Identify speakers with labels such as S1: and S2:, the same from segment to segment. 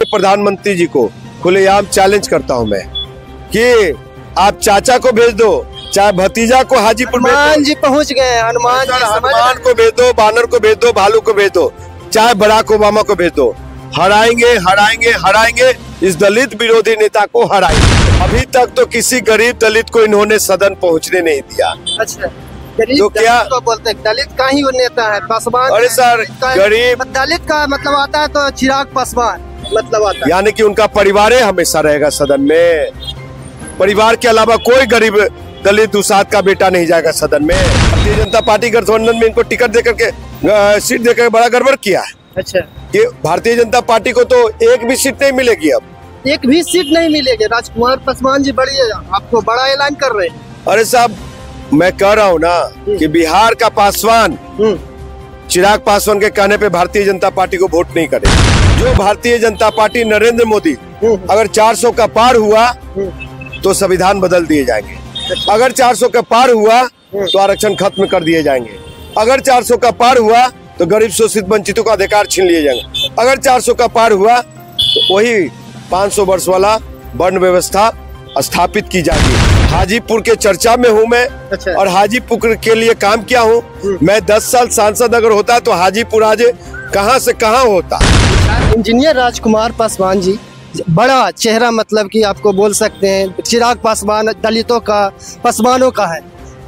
S1: प्रधानमंत्री जी को खुलेआम चैलेंज करता हूँ मैं कि आप चाचा को भेज दो चाहे भतीजा को हाजीपुर
S2: हनुमान जी पहुँच गए हनुमान जी
S1: हनुमान को भेज दो बानर को भेज दो भालू को भेज दो चाहे बराक ओबामा को भेज दो। हराएँगे हराएँगे हराएँगे इस दलित विरोधी नेता को हराएँगे। अभी तक तो किसी गरीब दलित को इन्होंने सदन पहुँचने नहीं दिया।
S2: अच्छा
S1: तो क्या-
S2: को बोलते हैं दलित का ही वो नेता है पासवान
S1: अरे सर, गरीब-
S2: दलित का मतलब आता है तो चिराग पासवान। मतलब आता है।
S1: यानी कि उनका परिवार ही हमेशा रहेगा सदन में। परिवार के अलावा कोई गरीब दलित दुसाद का बेटा नहीं जाएगा सदन में। भारतीय जनता पार्टी गठबंधन में इनको टिकट देकर के सीट देकर बड़ा गड़बड़ किया है।
S2: अच्छा।
S1: कि भारतीय जनता पार्टी को तो एक भी सीट नहीं मिलेगी अब।
S2: एक भी सीट नहीं मिलेगी। राजकुमार पासवान जी बड़ी आपको बड़ा ऐलान कर रहे हैं।
S1: अरे साहब मैं कह रहा हूँ ना कि बिहार का पासवान
S2: हम्म,
S1: चिराग पासवान के कहने पे भारतीय जनता पार्टी को वोट नहीं करेगी। जो भारतीय जनता पार्टी नरेंद्र मोदी, अगर 400 का पार हुआ तो संविधान बदल दिए जाएँगे। अगर 400 का पार हुआ तो आरक्षण खत्म कर दिए जाएँगे। अगर 400 का पार हुआ तो गरीब शोषित वंचितों का अधिकार छीन लिए जाएँगे। अगर 400 का पार हुआ तो वही 500 वर्ष वाला वर्ण व्यवस्था स्थापित की जाएगी। हाजीपुर के चर्चा में हूँ मैं
S2: अच्छा।
S1: और हाजीपुर के लिए काम किया हूँ? मैं 10 साल सांसद अगर होता तो हाजीपुर आज कहाँ से कहाँ होता?
S2: इंजीनियर राजकुमार पासवान जी बड़ा चेहरा मतलब कि आपको बोल सकते हैं चिराग पासवान दलितों का पासवानों का है।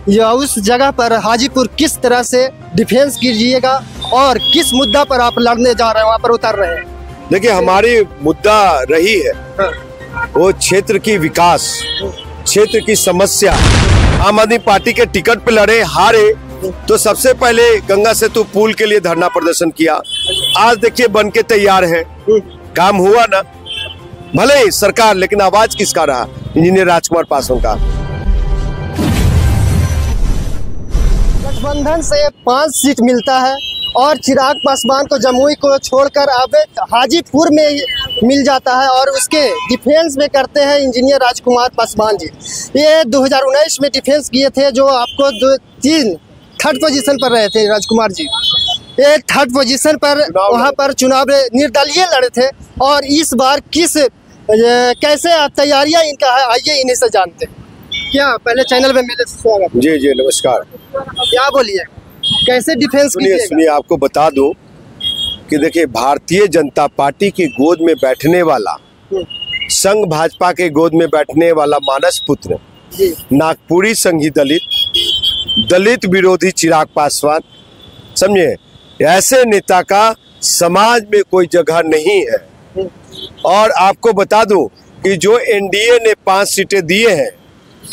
S2: यह उस जगह पर हाजीपुर किस तरह से डिफेंस कीजिएगा और किस मुद्दा पर आप लड़ने जा रहे हैं वहाँ पर उतर रहे हैं?
S1: देखिए हमारी मुद्दा रही है। वो क्षेत्र की विकास। क्षेत्र की समस्या। आम आदमी पार्टी के टिकट पे लड़े, हारे तो सबसे पहले गंगा सेतु पुल के लिए धरना प्रदर्शन किया। आज देखिए बन के तैयार है। काम हुआ ना? भले ही सरकार, लेकिन आवाज़ किसका रहा? इंजीनियर राजकुमार पासवान का।
S2: गठबंधन से पाँच सीट मिलता है और चिराग पासवान को जमुई को छोड़कर अब हाजीपुर में मिल जाता है और उसके डिफेंस में करते हैं इंजीनियर राजकुमार पासवान जी। ये 2019 में डिफेंस किए थे जो आपको दो तीन थर्ड पोजीशन पर रहे थे राजकुमार जी। ये थर्ड पोजीशन पर वहाँ पर चुनाव निर्दलीय लड़े थे और इस बार किस कैसे तैयारियाँ इनका है आइए इन्हीं से जानते हैं। क्या पहले चैनल में मेरे स्वागत
S1: जी जी नमस्कार।
S2: क्या बोलिए? कैसे डिफेंस
S1: सुनिए सुनिए आपको बता दूँ कि देखिए भारतीय जनता पार्टी की गोद में बैठने वाला संघ भाजपा के गोद में बैठने वाला मानस पुत्र नागपुरी संघी दलित दलित विरोधी चिराग पासवान समझे? ऐसे नेता का समाज में कोई जगह नहीं है। और आपको बता दूँ कि जो एनडीए ने पाँच सीटें दिए हैं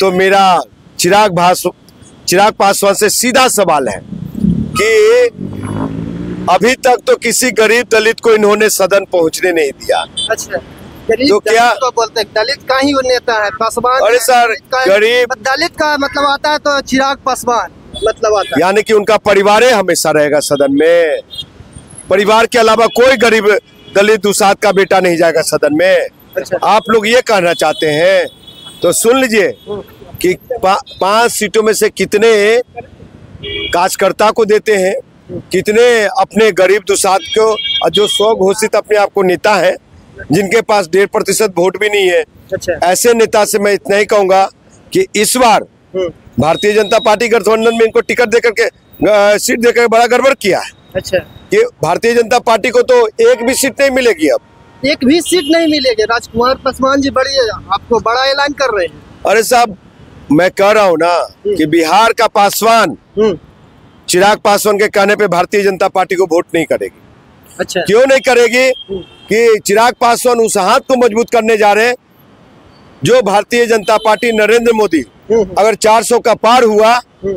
S1: तो मेरा चिराग भास चिराग पासवान से सीधा सवाल है कि अभी तक तो किसी गरीब दलित को इन्होंने सदन पहुँचने नहीं दिया।
S2: अच्छा
S1: तो क्या-
S2: दलित को बोलते हैं दलित का ही वो नेता है पासवान
S1: अरे सर, गरीब-
S2: दलित का मतलब आता है तो चिराग पासवान मतलब आता है।
S1: यानी कि उनका परिवार हमेशा रहेगा सदन में। परिवार के अलावा कोई गरीब दलित दुसाद का बेटा नहीं जाएगा सदन में।
S2: अच्छा।
S1: आप लोग ये कहना चाहते हैं तो सुन लीजिए कि पा, पाँच सीटों में से कितने कार्यकर्ता को देते हैं? कितने अपने गरीब दुसाद को जो सौ घोषित अपने आप को नेता है जिनके पास डेढ़ प्रतिशत वोट भी नहीं है।
S2: अच्छा।
S1: ऐसे नेता से मैं इतना ही कहूँगा कि इस बार
S2: हम्म,
S1: भारतीय जनता पार्टी गठबंधन में इनको टिकट देकर के सीट देकर बड़ा गड़बड़ किया है।
S2: अच्छा।
S1: कि भारतीय जनता पार्टी को तो एक भी सीट नहीं मिलेगी अब।
S2: एक भी सीट नहीं मिलेगी। राजकुमार पासवान जी बड़ी आपको बड़ा ऐलान कर रहे हैं।
S1: अरे साहब मैं कह रहा हूँ ना कि बिहार का पासवान
S2: हम्म,
S1: चिराग पासवान के कहने पे भारतीय जनता पार्टी को वोट नहीं करेगी।
S2: अच्छा।
S1: क्यों नहीं करेगी? कि चिराग पासवान उस हाथ को मज़बूत करने जा रहे जो भारतीय जनता पार्टी नरेंद्र मोदी
S2: हम्म,
S1: अगर 400 का पार हुआ
S2: हम्म,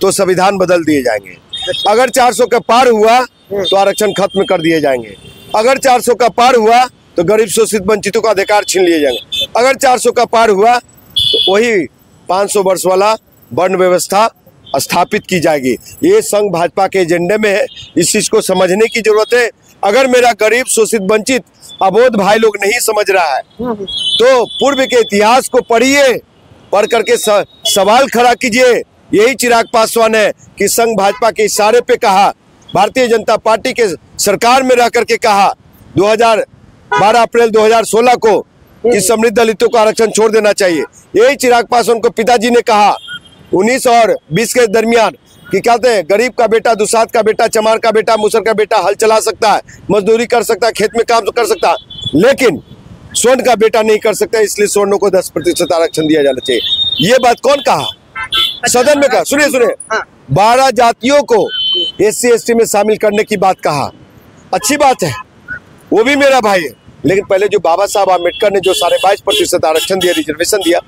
S1: तो संविधान बदल दिए जाएँगे। अगर 400 का पार हुआ तो आरक्षण खत्म कर दिए जाएँगे। अगर 400 का पार हुआ तो गरीब शोषित वंचितों का अधिकार छीन लिए जाएँगे। अगर 400 का पार हुआ तो वही 500 वर्ष वाला वर्ण व्यवस्था स्थापित की जाएगी। ये संघ भाजपा के एजेंडे में है। इस चीज़ को समझने की ज़रूरत है। अगर मेरा गरीब शोषित वंचित अबोध भाई लोग नहीं समझ रहा है
S2: हम्म,
S1: तो पूर्व के इतिहास को पढ़िए पढ़ करके सवाल खड़ा कीजिए। यही चिराग पासवान है कि संघ भाजपा के इशारे पे कहा भारतीय जनता पार्टी के सरकार में रह करके कहा 12 अप्रैल 2016 को कि समृद्ध दलितों को आरक्षण छोड़ देना चाहिए। यही चिराग पासवान को पिताजी ने कहा। 19 और 20 के दरमियान कि कहते हैं गरीब का बेटा दुसाद का बेटा चमार का बेटा मुसर का बेटा हल चला सकता है मजदूरी कर सकता है खेत में काम कर सकता है लेकिन स्वर्ण का बेटा नहीं कर सकता इसलिए स्वर्णों को 10 प्रतिशत आरक्षण दिया जाना चाहिए। ये बात कौन कहा? सदन में कहा। सुनिए सुनिए।
S2: हाँ।
S1: बारह जातियों को एस सी में शामिल करने की बात कहा। अच्छी बात है। वो भी मेरा भाई है। लेकिन पहले जो बाबा साहब आम्बेडकर ने जो साढ़े बाईस प्रतिशत आरक्षण दिया रिजर्वेशन दिया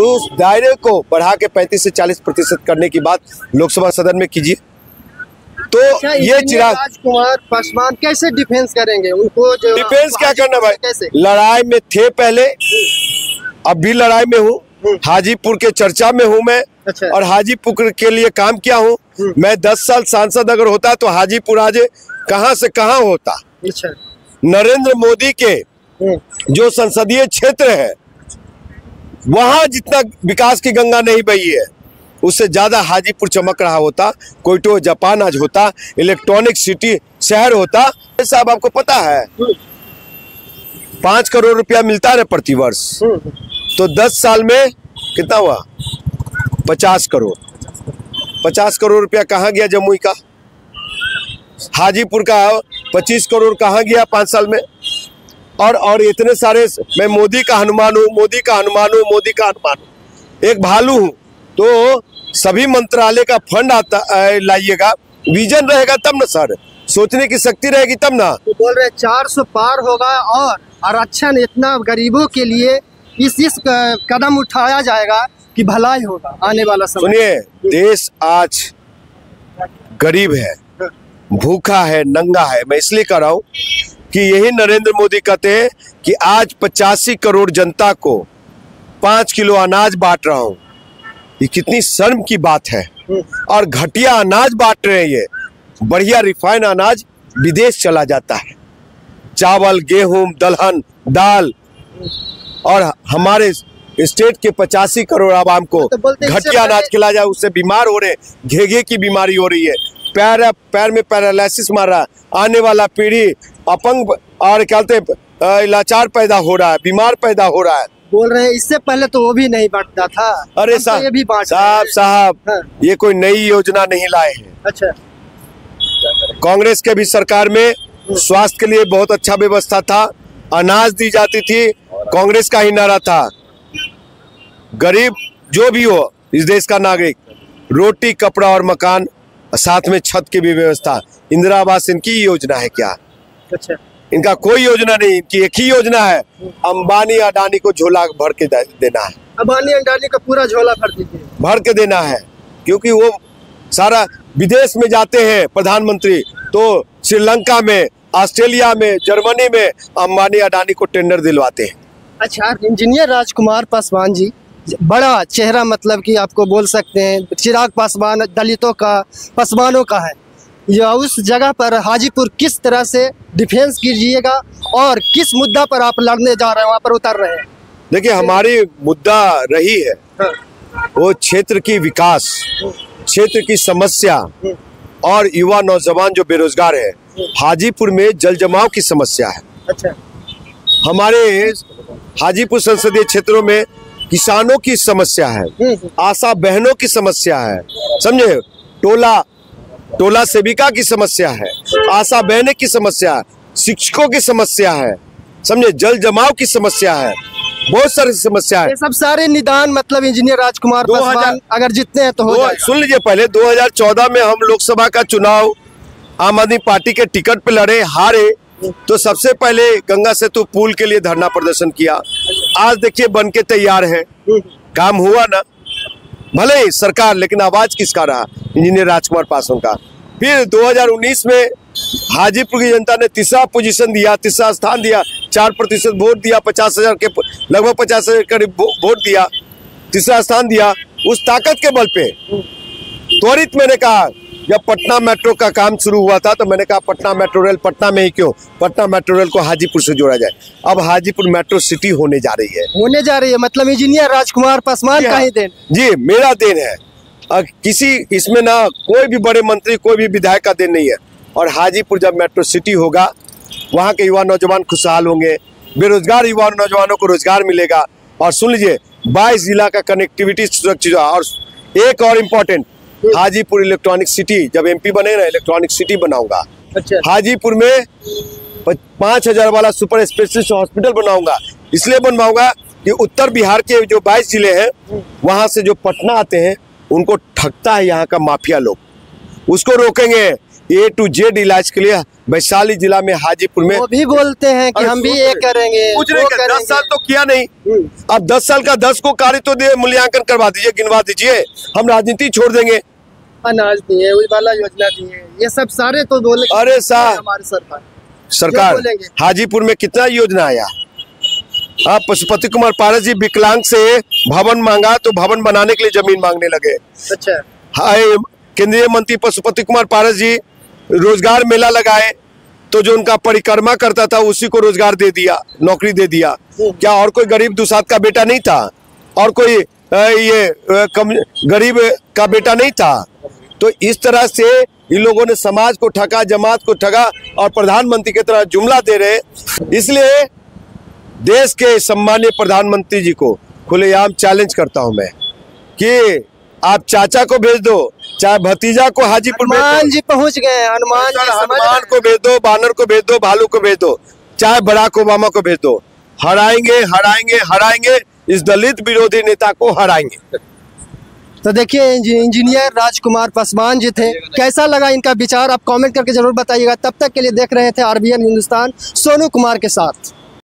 S1: उस दायरे को बढ़ा के पैंतीस से चालीस प्रतिशत करने की बात लोकसभा सदन में कीजिए। तो
S2: अच्छा,
S1: ये चिराग
S2: राजकुमार पासवान कैसे डिफेंस करेंगे? उनको जो
S1: डिफेंस क्या करना भाई?
S2: कैसे?
S1: लड़ाई में थे पहले अब भी लड़ाई में हूँ।
S2: हम्म।
S1: हाजीपुर के चर्चा में हूँ मैं।
S2: अच्छा।
S1: और हाजीपुर के लिए काम किया हूँ?
S2: हम्म।
S1: मैं दस साल सांसद अगर होता तो हाजीपुर आज कहाँ से कहाँ होता?
S2: अच्छा।
S1: नरेंद्र मोदी के
S2: हम्म,
S1: जो संसदीय क्षेत्र है वहाँ जितना विकास की गंगा नहीं बही है उससे ज़्यादा हाजीपुर चमक रहा होता कोयटो जापान आज होता इलेक्ट्रॉनिक सिटी शहर होता साहब आपको पता है। पाँच करोड़ रुपया मिलता है प्रति वर्ष तो दस साल में कितना हुआ? पचास करोड़। पचास करोड़ रुपया कहाँ गया जमुई का? हाजीपुर का पच्चीस करोड़ कहाँ गया पाँच साल में। और और इतने सारे मैं मोदी का हनुमान हूँ मोदी का हनुमान हूँ मोदी का हनुमान हूँ। एक भालू हूँ तो सभी मंत्रालय का फंड आता लाइएगा। विजन रहेगा तब ना सर। सोचने की शक्ति रहेगी तब ना।
S2: तो बोल रहे चार सौ पार होगा और आरक्षण इतना गरीबों के लिए इस इस कदम उठाया जाएगा कि भलाई होगा आने वाला समय।
S1: सुनिए देश आज गरीब है। भूखा है नंगा है। मैं इसलिए कह रहा हूँ कि यही नरेंद्र मोदी कहते हैं कि आज पचासी करोड़ जनता को पाँच किलो अनाज बांट रहा हूँ। ये कितनी शर्म की बात है। और घटिया अनाज बांट रहे हैं ये। बढ़िया रिफाइन अनाज विदेश चला जाता है। चावल गेहूँ दलहन दाल और हमारे स्टेट के पचासी करोड़ आवाम को
S2: तो
S1: घटिया अनाज खिलाया जाए उससे बीमार हो रहे घेघे की बीमारी हो रही है। पैर पैर में पैरालिसिस मार। रहा है आने वाला पीढ़ी अपंग और कहते लाचार पैदा हो रहा है बीमार पैदा हो रहा है।
S2: बोल रहे हैं इससे पहले तो वो भी नहीं बांटता था।
S1: अरे
S2: तो
S1: साहब
S2: ये भी
S1: साहब साहब
S2: हाँ।
S1: ये कोई नई योजना नहीं लाए हैं।
S2: अच्छा।
S1: कांग्रेस के भी सरकार में स्वास्थ्य के लिए बहुत अच्छा व्यवस्था था अनाज दी जाती थी कांग्रेस का ही नारा था। गरीब जो भी हो इस देश का नागरिक रोटी कपड़ा और मकान साथ में छत की भी व्यवस्था। इंदिरा आवास इनकी योजना है क्या?
S2: अच्छा।
S1: इनका कोई योजना नहीं इनकी एक ही योजना है। अंबानी अडानी को झोला भर के देना है।
S2: अबानी अडानी का पूरा झोला भर दीजिए।
S1: भर के देना है क्योंकि वो सारा विदेश में जाते हैं प्रधानमंत्री। तो श्रीलंका में ऑस्ट्रेलिया में जर्मनी में अंबानी अडानी को टेंडर दिलवाते हैं।
S2: अच्छा इंजीनियर राजकुमार पासवान जी बड़ा चेहरा मतलब कि आपको बोल सकते हैं चिराग पासवान दलितों का पासवानों का है। या उस जगह पर हाजीपुर किस तरह से डिफेंस कीजिएगा और किस मुद्दा पर आप लड़ने जा रहे हैं वहाँ पर उतर रहे हैं?
S1: देखिए हमारी मुद्दा रही है
S2: हाँ,
S1: वो क्षेत्र की विकास क्षेत्र की समस्या और युवा नौजवान जो बेरोजगार है हाजीपुर में जल जमाव की समस्या है।
S2: अच्छा।
S1: हमारे हाजीपुर संसदीय क्षेत्रों में किसानों की समस्या है
S2: हम्म, हम्म,
S1: आशा बहनों की समस्या है। समझे? टोला टोला सेविका की समस्या है आशा बहने की समस्या है शिक्षकों की समस्या है समझे? जल जमाव की समस्या है बहुत सारी समस्या है।
S2: ये सब सारे निदान मतलब इंजीनियर राजकुमार
S1: दो हजार-
S2: अगर जीतते हैं तो हो
S1: सुन लीजिए पहले 2014 में हम लोकसभा का चुनाव आम आदमी पार्टी के टिकट पे लड़े हारे तो सबसे पहले गंगा सेतु पुल के लिए धरना प्रदर्शन किया। आज देखिए बन के तैयार है। काम हुआ ना? भले ही सरकार, लेकिन आवाज़ किसका रहा? इंजीनियर राजकुमार पासवान का। फिर 2019 में हाजीपुर की जनता ने तीसरा पोजीशन दिया, तीसरा स्थान दिया, चार प्रतिशत वोट दिया, पचास हज़ार के लगभग पचास हज़ार करीब वोट दिया, तीसरा स्थान दिया। उस ताकत के बल पे, त्वरित मैंने कहा जब पटना मेट्रो का काम शुरू हुआ था तो मैंने कहा पटना मेट्रो रेल पटना में ही क्यों? पटना मेट्रो रेल को हाजीपुर से जोड़ा जाए। अब हाजीपुर मेट्रो सिटी होने जा रही है।
S2: होने जा रही है मतलब इंजीनियर राजकुमार पासवान का
S1: हाँ।
S2: ही। देन।
S1: जी मेरा देन है। किसी इसमें ना कोई भी बड़े मंत्री कोई भी विधायक का देन नहीं है। और हाजीपुर जब मेट्रो सिटी होगा वहाँ के युवा नौजवान खुशहाल होंगे बेरोजगार युवा नौजवानों को रोज़गार मिलेगा। और सुन लीजिए बाईस जिला का कनेक्टिविटी सुरक्षित और एक और इम्पोर्टेंट हाजीपुर इलेक्ट्रॉनिक सिटी जब एमपी बने ना इलेक्ट्रॉनिक सिटी बनाऊँगा।
S2: अच्छा।
S1: हाजीपुर में पाँच हज़ार वाला सुपर स्पेशलिस्ट हॉस्पिटल बनाऊँगा। इसलिए बनवाऊँगा कि उत्तर बिहार के जो बाईस ज़िले हैं वहाँ से जो पटना आते हैं उनको ठगता है यहाँ का माफिया लोग। उसको रोकेंगे। ए टू जेड इलाज के लिए वैशाली जिला में हाजीपुर में
S2: वो भी बोलते हैं कि हम भी ये करेंगे
S1: कुछ नहीं कर दस साल तो किया नहीं।
S2: हम्म,
S1: अब दस साल का दस को कार्य तो दे मूल्यांकन करवा दीजिए गिनवा दीजिए। हम राजनीति छोड़ देंगे।
S2: अनाज दिए उज्ज्वला योजना दिए ये सब सारे तो बोले
S1: अरे साहब।
S2: हमारे सरकार।
S1: सरकार हाजीपुर में कितना योजना आया? आप पशुपति कुमार पारस जी विकलांग से भवन मांगा तो भवन बनाने के लिए ज़मीन मांगने लगे।
S2: अच्छा।
S1: हाय केंद्रीय मंत्री पशुपति कुमार पारस जी रोज़गार मेला लगाए तो जो उनका परिक्रमा करता था उसी को रोज़गार दे दिया नौकरी दे दिया। क्या और कोई गरीब दुसाद का बेटा नहीं था? और कोई ये कम गरीब का बेटा नहीं था? तो इस तरह से इन लोगों ने समाज को ठगा जमात को ठगा और प्रधानमंत्री की तरह जुमला दे रहे। इसलिए देश के सम्मानीय प्रधानमंत्री जी को खुलेआम चैलेंज करता हूँ मैं कि आप चाचा को भेज दो चाहे भतीजा को हाजीपुर
S2: हनुमान जी पहुँच गए हनुमान जी
S1: हनुमान को भेज दो बानर को भेज दो भालू को भेज दो चाहे बराक ओबामा को भेज दो। हराएँगे हराएँगे हराएँगे इस दलित विरोधी नेता को हराएँगे।
S2: तो देखिए इंजीनियर राजकुमार पासवान जी थे। कैसा लगा इनका विचार? आप कमेंट करके ज़रूर बताइएगा। तब तक के लिए देख रहे थे आरबीएन हिंदुस्तान सोनू कुमार के साथ।